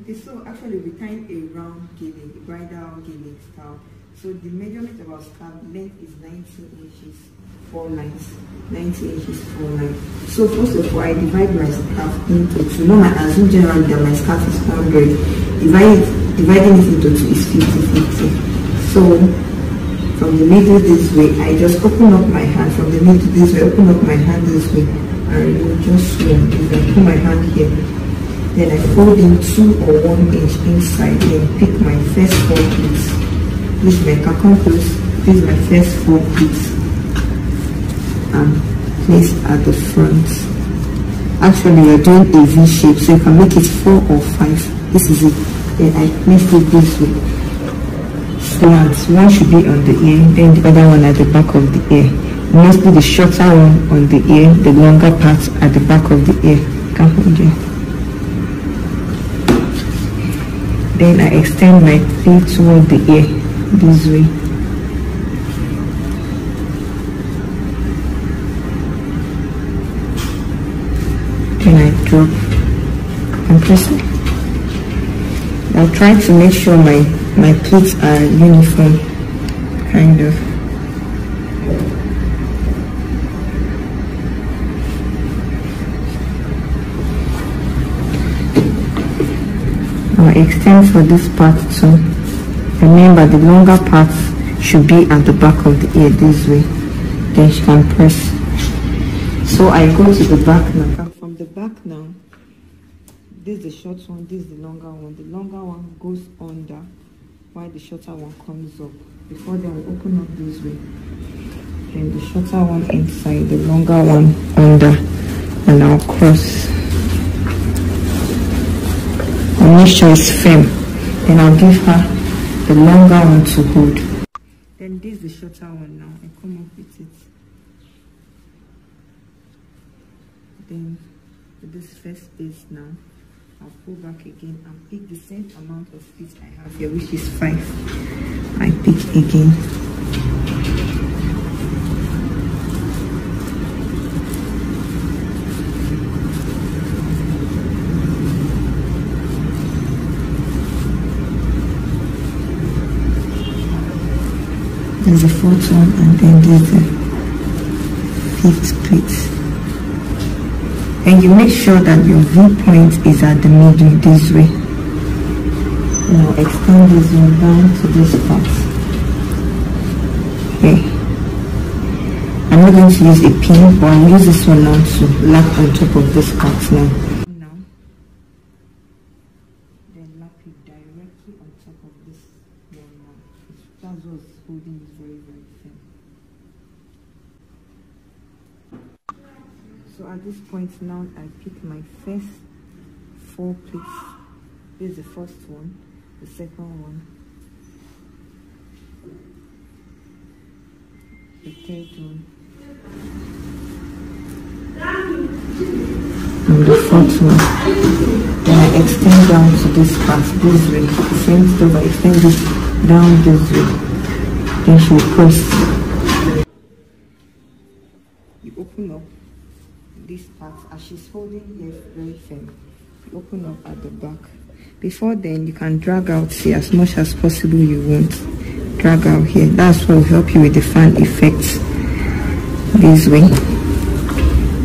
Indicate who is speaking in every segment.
Speaker 1: Okay, so actually we tying a round gele, a bridal gele style. So the measurement of our scarf length is 19 inches, four lines. 19 inches, four lines. So first of all, I divide my scarf into two. No, I assume generally that my scarf is 100. Divide, dividing it into two is 50-50. So from the middle this way, I just open up my hand from the middle this way, open up my hand this way, and just swim. I put my hand here then I fold in two or one inch inside and pick my first four pleats. This is my calculus. This is my first four pleats and place at the front. Actually, you're doing a V shape, so you can make it four or five. This is it. Then I place it this way. Slants. One should be on the ear, then the other one at the back of the ear. Mostly the shorter one on the ear, the longer part at the back of the ear. Can hold it. Then I extend my feet toward the ear this way. Then I drop and press it. I'll try to make sure my, my pleats are uniform, kind of. Extend for this part too. Remember the longer parts should be at the back of the ear this way. Then she can press. So I go to the back now. From the back now, this is the short one, this is the longer one. The longer one goes under while the shorter one comes up. Before then we open up this way. Then the shorter one inside, the longer one under. And I'll cross make sure it's firm. Then I'll give her the longer one to hold. Then this is the shorter one now. I come up with it. Then with this first piece now, I'll pull back again and pick the same amount of feet I have here, which is five. I pick again. There's the fourth one and then there's the fifth plate. And you make sure that your viewpoint is at the middle this way. Now extend this one down to this part. Okay. I'm not going to use a pin, but I'll use this one now to lap on top of this part now. Now, then lap it directly on top of this one now. That's what's holding is very, very thin. So at this point now, I pick my first four plates. This is the first one, the second one, the third one, and the fourth one. Then I extend down to this part this way. The same stuff, I extend this down this way. Then she will press. This part as she's holding here very firm. You open up at the back. Before then, you can drag out here as much as possible you want. Drag out here. That's what will help you with the fan effect. This way.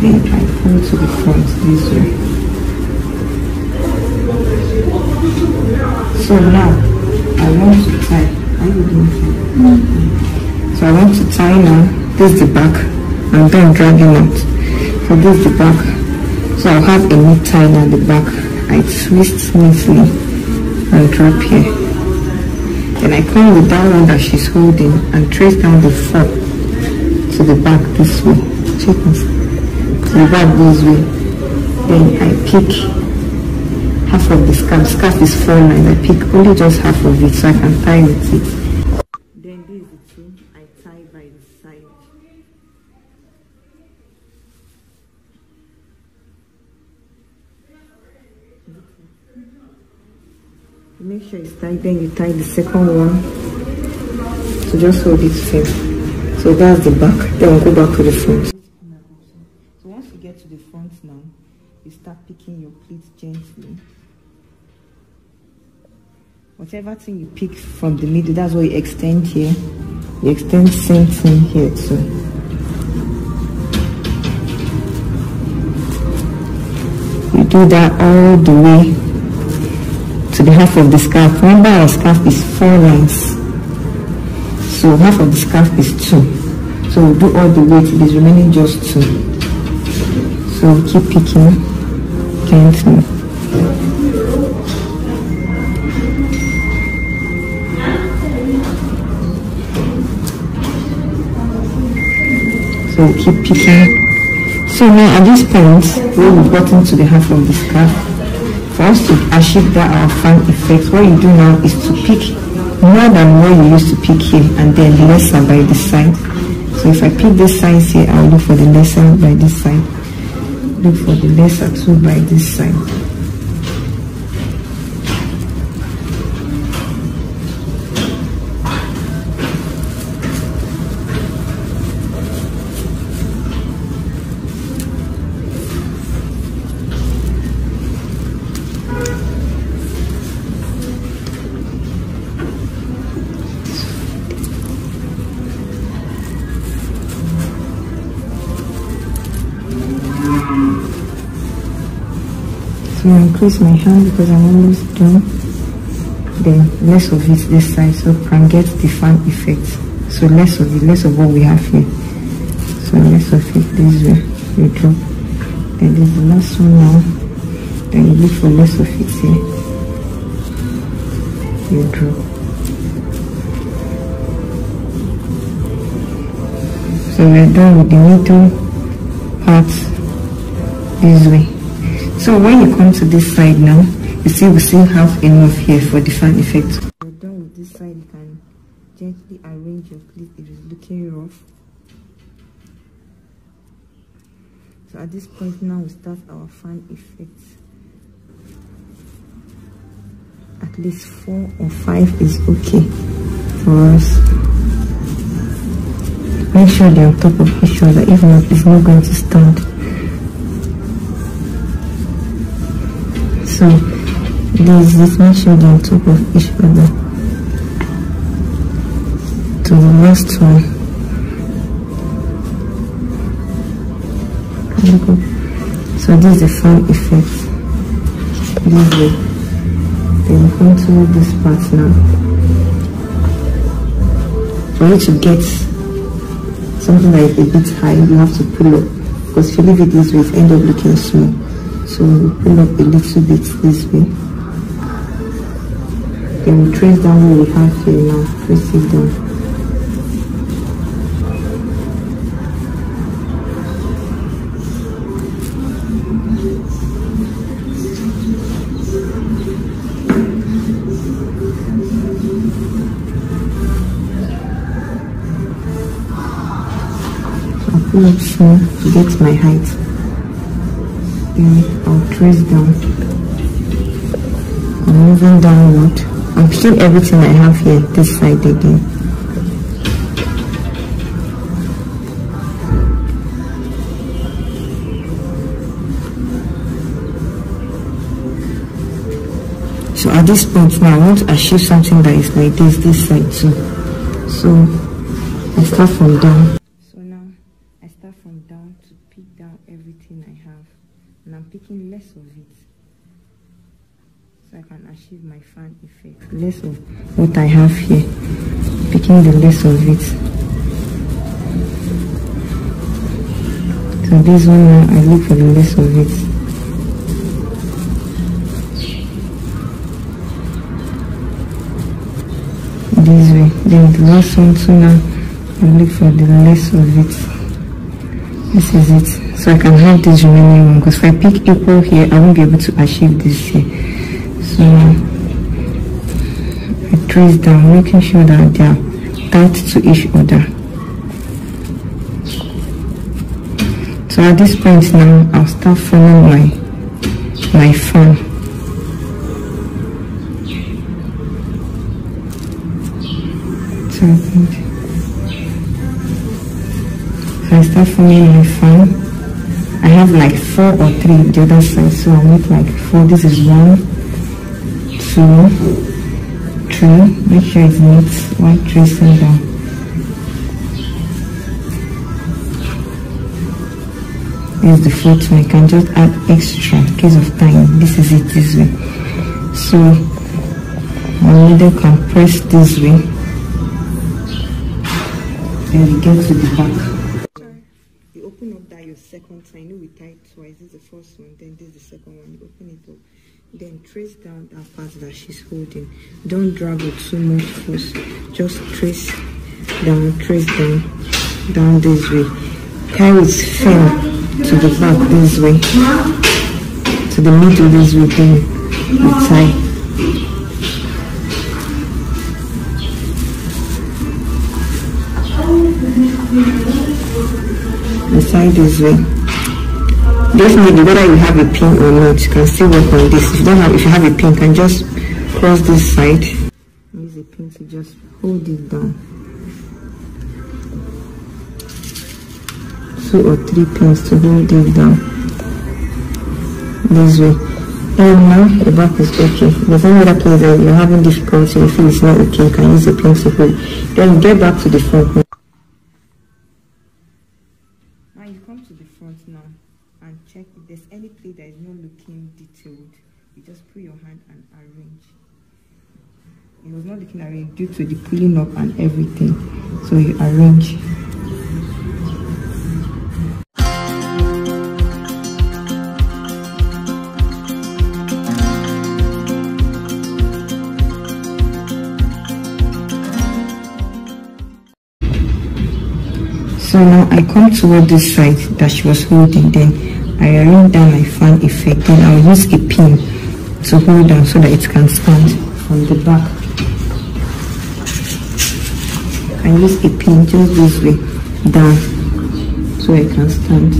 Speaker 1: Then I pull to the front this way. So now, I want to tie. Are you doing it? Mm. So I want to tie now. This is the back. And then dragging out. So this the back. So I'll have a neat tie at the back. I twist neatly and drop here. Then I come with that one that she's holding and trace down the front to the back this way. Check this. To the back this way. Then I pick half of the scarf. Scarf is four line. I pick only just half of it so I can tie with it. Then this is the two I tie by the side. Sure it's tied, then you tie the second one. So just hold it firm. So that's the back. Then we'll go back to the front. So once you get to the front now, you start picking your pleats gently. whatever thing you pick from the middle that's what you extend here you extend same thing here too you do that all the way to the half of the scarf. Remember our scarf is four lines. So half of the scarf is two. So we'll do all the way to this remaining just two. So keep picking. Gently so keep picking. So now at this point we've gotten to the half of the scarf for us to achieve that our fan effect what you do now is to pick more than what you used to pick here and then lesser by this side so if I pick this side here I'll look for the lesser by this side look for the lesser too by this side increase my hand because I'm almost done. Then less of it this side so can get the fan effect. So less of it, less of what we have here. So less of it this way, you drop. Then there's the last one now. Then you look for less of it here. You drop. So we're done with the middle part this way. So when you come to this side now, you see we still have enough here for the fan effect. We're done with this side, you can gently arrange your pleat if it's looking rough. So at this point now we start our fan effect. At least four or five is okay for us. Make sure they're on top of each other, if not it's not going to stand. So this is make sure on top of each other. To the last one. So this is the fan effect. This way. Then come to this part now. For you to get something that is a bit high, you have to pull up. Because if you leave it this way, it ends up looking small. So we pull up a little bit this way. Then we trace down what we have here now. Trace it down. Pull up small to get my height I'll trace down I'm moving downward I'm picking everything I have here this side again. So at this point now I want to achieve something that is like this this side too. So I start from down so now I start from down to pick down everything I have less of it so I can achieve my fan effect. Less of what I have here. Picking the less of it. So this one now I look for the less of it. This way. Then the last one too now I look for the less of it this is it. So I can have this remaining one because if I pick equal here I won't be able to achieve this here so I trace down making sure that they are tight to each other. So at this point now I'll start forming my my fan so I start forming my fan. I have like four or three the other side so I'll make like four. This is one, two, three. make sure it's neat while tracing down. Here's the fourth one. You can just add extra in case of time. This is it this way. So my needle can press this way. And get to the back second time you know we tied twice this is the first one then this is the second one. Open it up. Then trace down that part that she's holding. Don't drag it too much first. Just trace down trace down down this way. Carry it firm to the back this way. To the middle this way then you tie side this way. Definitely whether you have a pin or not you can still work on this. If you don't have if you have a pin you can just cross this side. Use a pin to just hold it down. Two or three pins to hold it down. This way. And now the back is okay. There's any other place that you're having difficulty you feel it's not okay you can use a pin to hold. Then get back to the front and check if there's any place that is not looking detailed. You just put your hand and arrange. It was not looking arranged due to the pulling up and everything. So you arrange So now I come toward this side that she was holding then I arrange down my fan effect then I'll use a pin to hold down so that it can stand from the back. I use a pin just this way down so it can stand.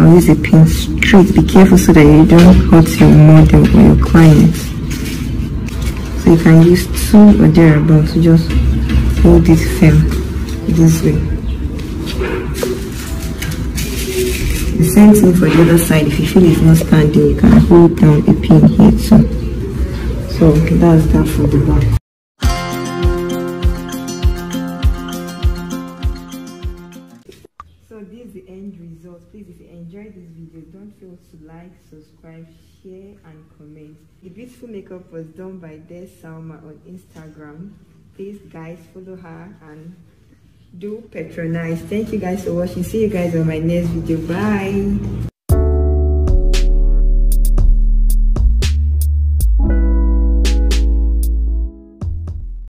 Speaker 1: I'll use a pin straight. Be careful so that you don't hurt your model or your client. So you can use two or thereabouts to just hold it firm this way. The same thing for the other side. If you feel it's not standing, you can hold down a pin here too. So that's that for the back. So this is the end result. Please, if you enjoyed this video, don't fail to like, subscribe, share, and comment. The beautiful makeup was done by Des Salma on Instagram. Please, guys, follow her and do patronize. Thank you guys for watching. See you guys on my next video. Bye